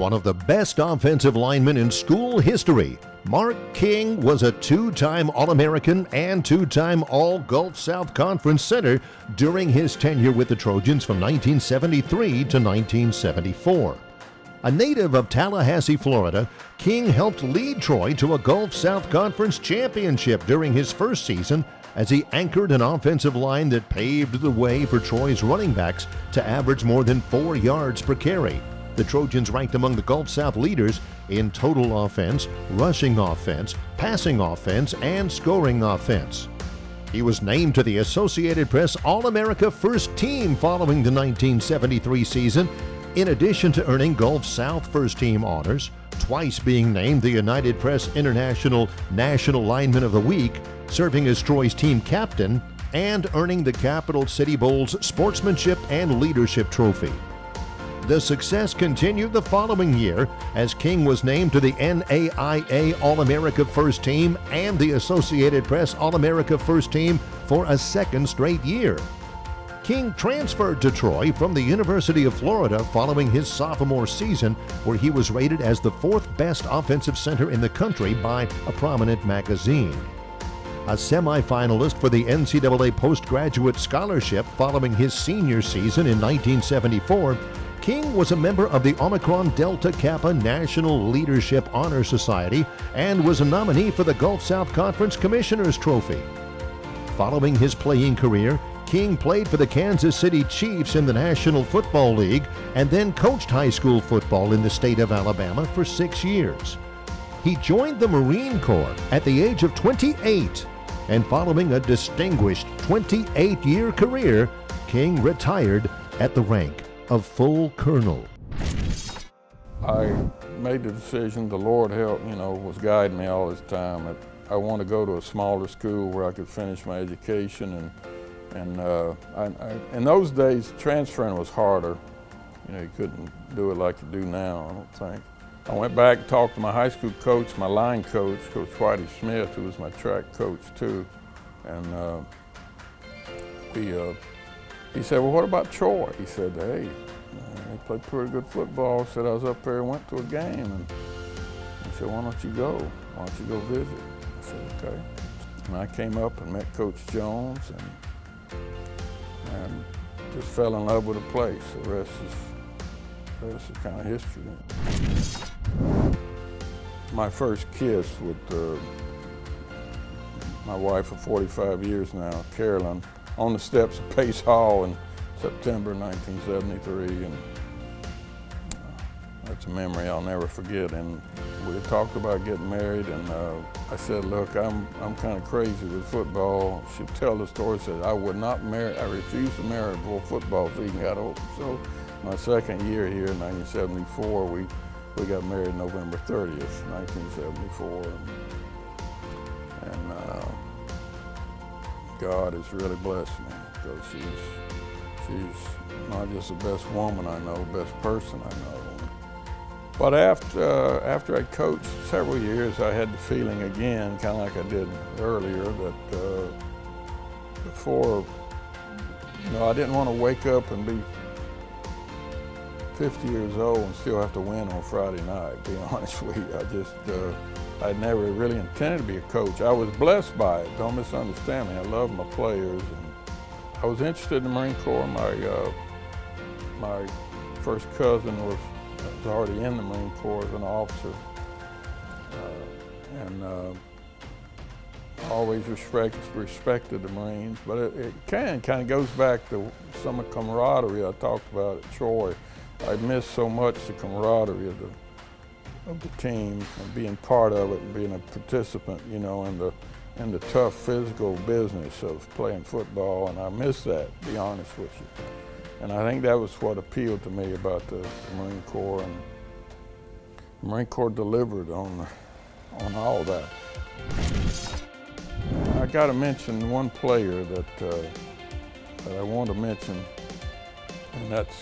One of the best offensive linemen in school history, Mark King was a two time All American and two time All Gulf South Conference center during his tenure with the Trojans from 1973 to 1974. A native of Tallahassee, Florida, King helped lead Troy to a Gulf South Conference championship during his first season as he anchored an offensive line that paved the way for Troy's running backs to average more than four yards per carry. The Trojans ranked among the Gulf South leaders in total offense, rushing offense, passing offense, and scoring offense. He was named to the Associated Press All America First Team following the 1973 season, in addition to earning Gulf South First Team honors, twice being named the United Press International National Lineman of the Week, serving as Troy's team captain, and earning the Capital City Bowl's Sportsmanship and Leadership Trophy. The success continued the following year as King was named to the NAIA All America First Team and the Associated Press All America First Team for a second straight year. King transferred to Troy from the University of Florida following his sophomore season, where he was rated as the fourth best offensive center in the country by a prominent magazine. A semifinalist for the NCAA Postgraduate Scholarship following his senior season in 1974, King was a member of the Omicron Delta Kappa National Leadership Honor Society and was a nominee for the Gulf South Conference Commissioner's Trophy. Following his playing career, King played for the Kansas City Chiefs in the National Football League and then coached high school football in the state of Alabama for six years. He joined the Marine Corps at the age of 28, and following a distinguished 28 year career, King retired at the rank of full colonel. I made the decision, the Lord helped, you know, was guiding me all this time. That I want to go to a smaller school where I could finish my education. And, and uh, I, I, in those days, transferring was harder. You know, you couldn't do it like you do now, I don't think. I went back and talked to my high school coach, my line coach, Coach Whitey Smith, who was my track coach too. And uh, we uh, he said, well, what about Troy? He said, hey, he played pretty good football. He said, I was up there and went to a game. And he said, why don't you go? Why don't you go visit? I said, okay. And I came up and met Coach Jones and, and just fell in love with the place. The rest is, the is kind of history. My first kiss with uh, my wife of 45 years now, Carolyn, on the steps of Pace Hall in September 1973. And uh, that's a memory I'll never forget. And we talked about getting married, and uh, I said, look, I'm, I'm kind of crazy with football. She'd tell the story, said, I would not marry, I refused to marry before football season got over. So my second year here in 1974, we, we got married November 30th, 1974. And, and uh, God has really blessed me because she's, she's not just the best woman I know, best person I know. But after, uh, after I coached several years, I had the feeling again, kind of like I did earlier, that uh, before, you know, I didn't want to wake up and be 50 years old and still have to win on Friday night, to be honest with you. I just, uh, I never really intended to be a coach. I was blessed by it. Don't misunderstand me. I love my players. I was interested in the Marine Corps. My uh, my first cousin was, was already in the Marine Corps as an officer, uh, and uh, always respect, respected the Marines. But it, it can kind of goes back to some of the camaraderie I talked about at Troy. I miss so much the camaraderie of the of the team and being part of it and being a participant, you know, in the in the tough physical business of playing football, and I miss that, to be honest with you. And I think that was what appealed to me about the, Marine Corps, and the Marine Corps delivered on on all that. I got to mention one player that uh, that I want to mention, and that's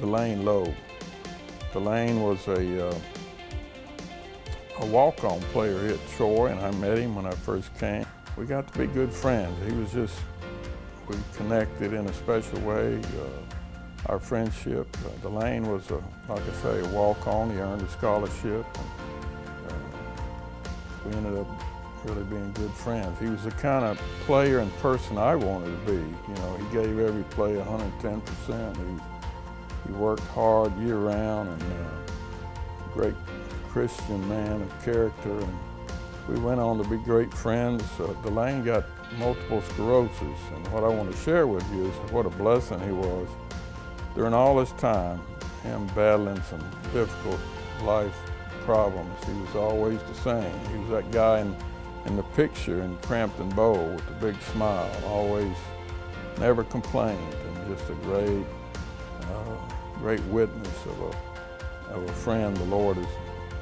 Delane Lowe. Delane was a, uh, a walk-on player at Troy, and I met him when I first came. We got to be good friends. He was just we connected in a special way. Uh, our friendship, uh, Delane was, a, like I say, a walk-on. He earned a scholarship. And, uh, we ended up really being good friends. He was the kind of player and person I wanted to be. You know, he gave every play 110%. He, he worked hard year round and uh, great Christian man of character. And we went on to be great friends. Uh, Delane got multiple sclerosis, and what I want to share with you is what a blessing he was. During all this time, him battling some difficult life problems, he was always the same. He was that guy in in the picture in Crampton Bowl with the big smile, always never complained, and just a great, uh, great witness of a, of a friend the Lord has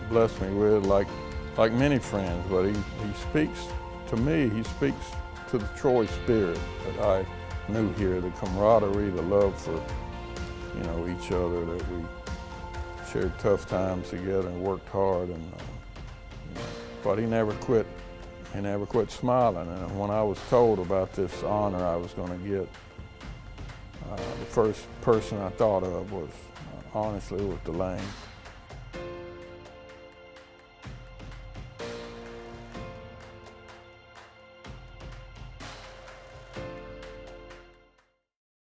blessed me with, like, like many friends, but he, he speaks to me, he speaks to the Troy spirit that I knew here, the camaraderie, the love for, you know, each other, that we shared tough times together and worked hard, and uh, but he never quit he never quit smiling. And when I was told about this honor I was going to get, uh, the first person I thought of was, uh, honestly, was Delane.